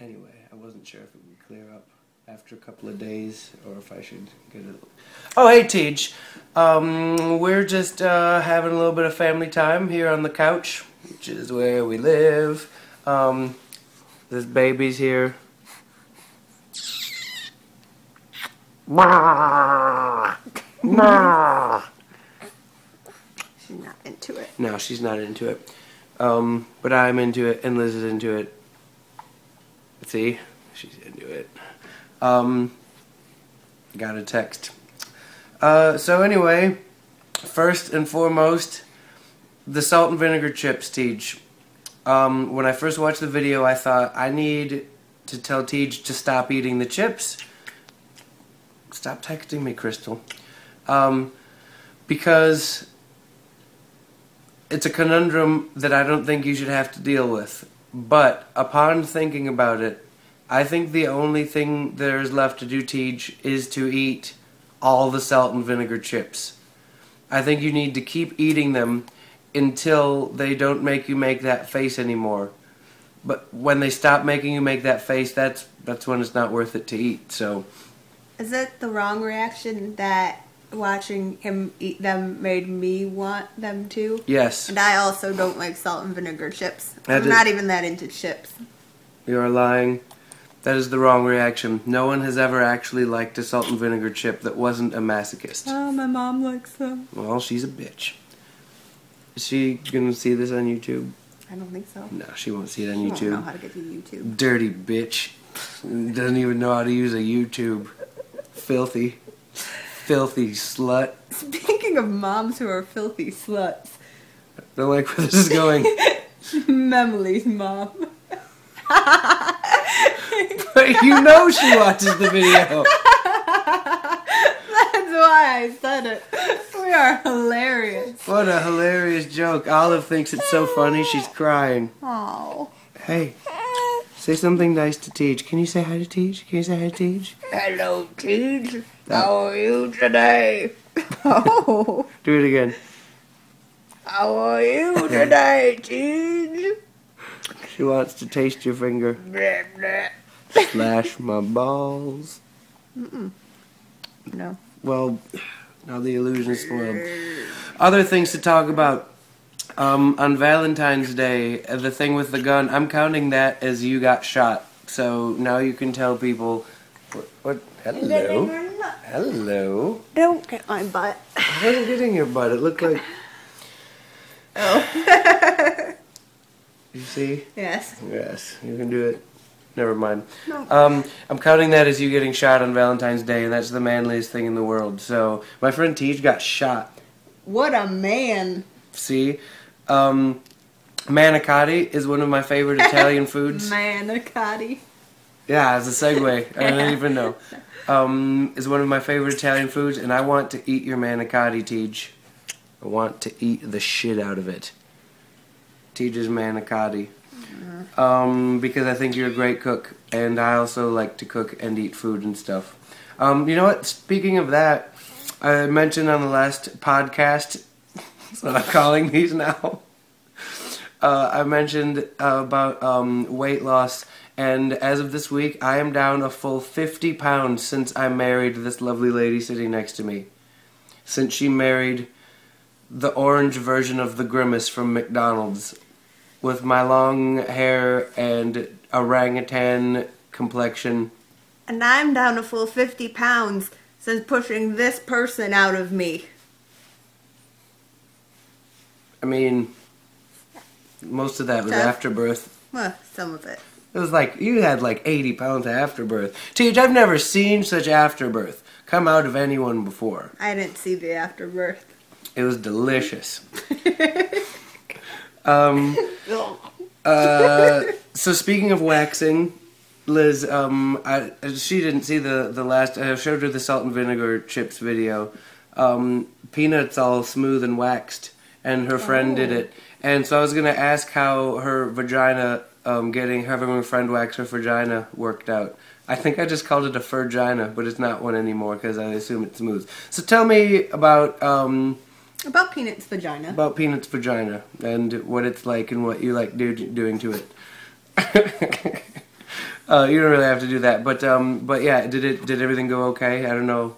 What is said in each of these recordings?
Anyway, I wasn't sure if it would clear up after a couple of days or if I should get it. Oh, hey, Teej. Um, we're just uh, having a little bit of family time here on the couch, which is where we live. Um, this baby's here. She's not into it. No, she's not into it. Um, but I'm into it, and Liz is into it. See? She's into it. Um, got a text. Uh, so anyway, first and foremost, the salt and vinegar chips, Teej. Um, when I first watched the video, I thought, I need to tell Teej to stop eating the chips. Stop texting me, Crystal. Um, because it's a conundrum that I don't think you should have to deal with. But upon thinking about it, I think the only thing there is left to do, Teej, is to eat all the salt and vinegar chips. I think you need to keep eating them until they don't make you make that face anymore. But when they stop making you make that face, that's that's when it's not worth it to eat. So, Is it the wrong reaction that watching him eat them made me want them to? yes, And I also don't like salt and vinegar chips. That I'm is- not even that into chips. you are lying. That is the wrong reaction. No one has ever actually liked a salt and vinegar chip that wasn't a masochist. Oh, my mom likes them. Well, she's a bitch. Is she gonna see this on YouTube? I don't think so. No, she won't see it on She won't know how to get to YouTube. Dirty bitch. Doesn't even know how to use a YouTube. Filthy. Filthy slut. Speaking of moms who are filthy sluts, I Don't like where this is going. Memory's mom. but you know she watches the video. That's why I said it. We are hilarious. What a hilarious joke. Olive thinks it's so funny she's crying. Oh. Hey, say something nice to Teej. Can you say hi to Teej? Can you say hi to Teej? Hello, Teej. How are you today? Oh. Do it again. How are you today, Teej? She wants to taste your finger. Blah, blah. Slash my balls. No. Well, now the illusion's spoiled. Other things to talk about. Um, on Valentine's Day, the thing with the gun, I'm counting that as you got shot. So now you can tell people. What? what hello? Hello? Don't get my butt. I wasn't getting your butt. It looked like. Oh. You see? yes. Yes, you can do it. Never mind. No. Um, I'm counting that as you getting shot on Valentine's Day, and that's the manliest thing in the world. So my friend Teej got shot. What a man. See, um, manicotti is one of my favorite Italian foods. Manicotti. Yeah, as a segue, I don't even know. Um, is one of my favorite Italian foods, and I want to eat your manicotti, Teej. I want to eat the shit out of it. Teej's manicotti. Um, because I think you're a great cook, and I also like to cook and eat food and stuff. Um, you know what? Speaking of that, I mentioned on the last podcast, that's what I'm calling these now. Uh, I mentioned uh, about um, weight loss, and as of this week, I am down a full 50 pounds since I married this lovely lady sitting next to me. Since she married the orange version of the grimace from McDonald's with my long hair and orangutan complexion. And I'm down a full 50 pounds since pushing this person out of me. I mean, most of that was Tough. afterbirth. Well, some of it. It was like you had like 80 pounds of afterbirth. Teej, I've never seen such afterbirth come out of anyone before. I didn't see the afterbirth. It was delicious. um, uh, so speaking of waxing, Liz, um, I, she didn't see the, the last. I showed her the salt and vinegar chips video. Um, Peanut's all smooth and waxed, and her friend did Oh. it. And so I was gonna ask how her vagina, um, getting having her friend wax her vagina worked out. I think I just called it a vagina, but it's not one anymore because I assume it's smooth. So tell me about um, About Peanut's vagina. about Peanut's vagina and what it's like and what you like do, doing to it. Uh, you don't really have to do that, but um, but yeah, did it? Did everything go okay? I don't know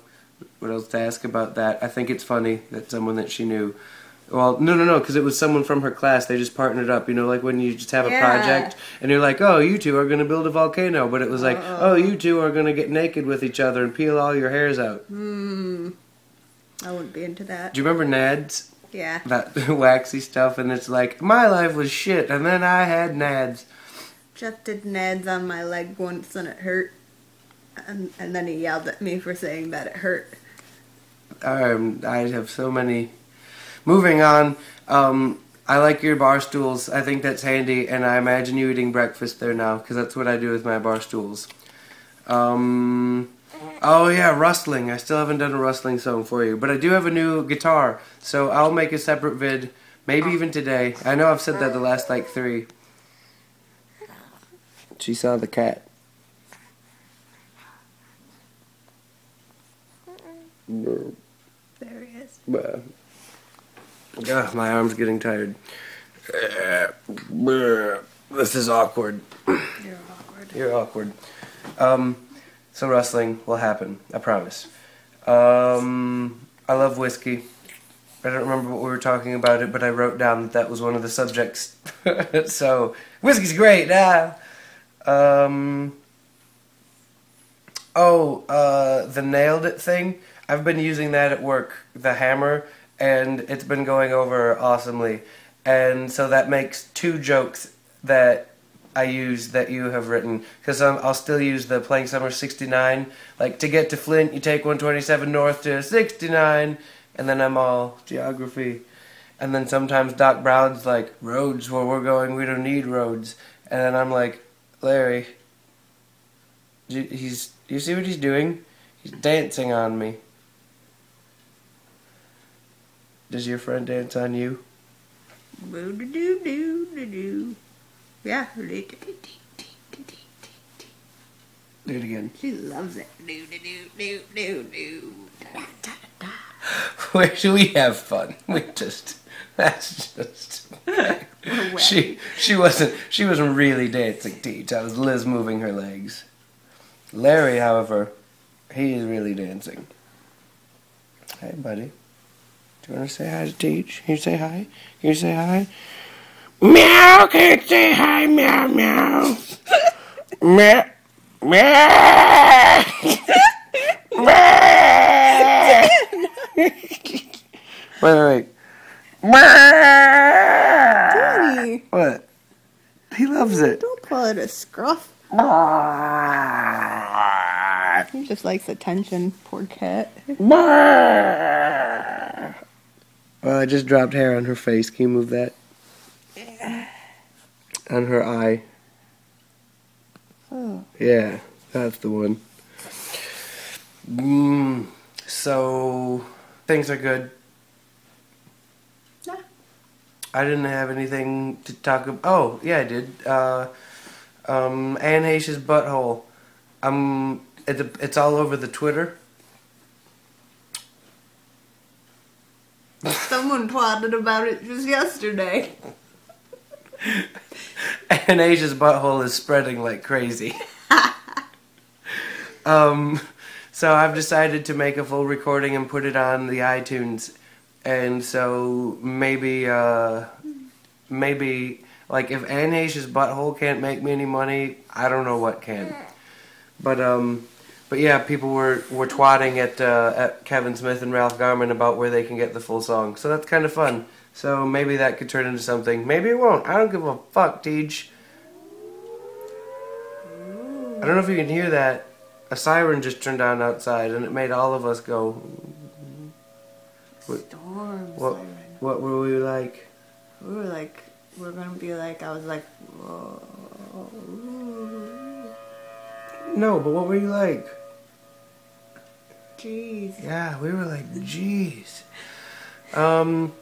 what else to ask about that. I think it's funny that someone that she knew. Well, no, no, no, because it was someone from her class. They just partnered up. You know, like when you just have a project and you're like, oh, you two are going to build a volcano. But it was like, Uh-uh. oh, you two are going to get naked with each other and peel all your hairs out. Hmm. I wouldn't be into that. Do you remember Nads? Yeah. That waxy stuff. And it's like, my life was shit. And then I had Nads. Jeff did Nads on my leg once and it hurt. And, and then he yelled at me for saying that it hurt. Um, I have so many. Moving on. Um, I like your bar stools. I think that's handy, and I imagine you eating breakfast there now, because that's what I do with my bar stools. Um, oh yeah, rustling. I still haven't done a rustling song for you, but I do have a new guitar, so I'll make a separate vid, maybe even today. I know I've said that the last like three. She saw the cat. There he is. Uh, ugh, my arm's getting tired. This is awkward. You're awkward. You're awkward. Um, so wrestling will happen. I promise. Um, I love whiskey. I don't remember what we were talking about it, but I wrote down that that was one of the subjects. so whiskey's great. Ah. Um. Oh, uh, the nailed it thing. I've been using that at work, the hammer, and it's been going over awesomely. And so that makes two jokes that I use that you have written because I'll still use the playing summer 69. Like to get to Flint, you take 127 north to 69, and then I'm all geography. And then sometimes Doc Brown's like, roads where we're going, we don't need roads. And then I'm like, Larry, he's, you see what he's doing? He's dancing on me. Does your friend dance on you? Yeah. Do it again. She loves it. Do do do do do do. Where do we have fun? We just that's just she she wasn't she wasn't really dancing Teej. That was Liz moving her legs. Larry, however, he is really dancing. Hey buddy. Do you wanna say hi to Teej? Can you say hi? Can you say hi? Meow, can you say hi, meow meow. meow meow meow Wait, wait, wait. Daddy, What? He loves it. don't call it a scruff. He just likes attention. Poor cat. Well, I just dropped hair on her face. Can you move that? On her eye. Oh. Yeah, that's the one. Mm, so, things are good. Yeah. I didn't have anything to talk about. Oh, yeah, I did. Uh, um, Anne Heche's butthole. Um, it's, it's all over the Twitter. Someone twatted about it just yesterday. Anne Heche's butthole is spreading like crazy. um, so I've decided to make a full recording and put it on the iTunes, and so maybe, uh, maybe like if Anne Heche's butthole can't make me any money, I don't know what can. But um, but yeah, people were were twatting at uh, at Kevin Smith and Ralph Garman about where they can get the full song. So that's kind of fun. So maybe that could turn into something. Maybe it won't. I don't give a fuck, Teej. I don't know if you can hear that. A siren just turned on outside, and it made all of us go. What? Storm What? siren. What were we like? We were like, we're gonna be like, I was like, whoa. No, but what were you like? Jeez. Yeah, we were like, jeez. Um,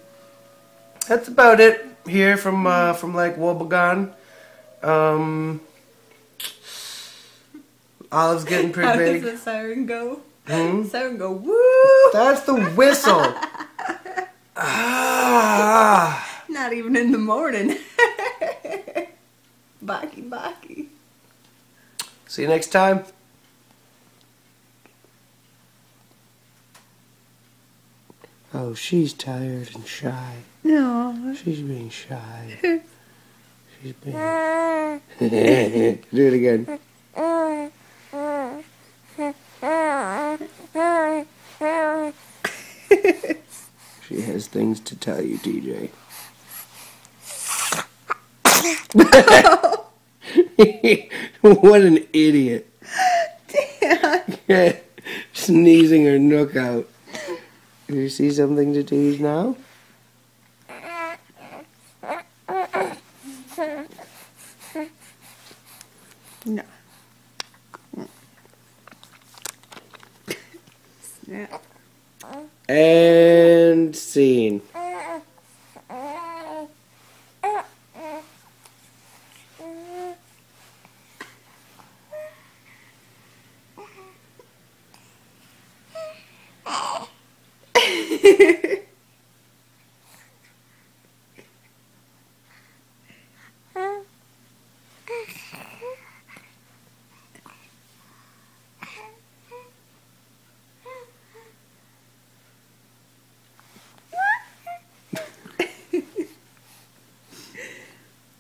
that's about it here from uh, from Lake Wobegon. Um, Olive's getting pretty How pretty does the siren go? Hmm? Siren go, woo! That's the whistle. ah. Not even in the morning. Baki, baki. See you next time. Oh, she's tired and shy. No. She's being shy. She's being. Do it again. She has things to tell you, DJ. what an idiot. Damn. Sneezing her nook out. Do you see something to tease now? No. Snap. And scene.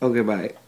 Okay, bye.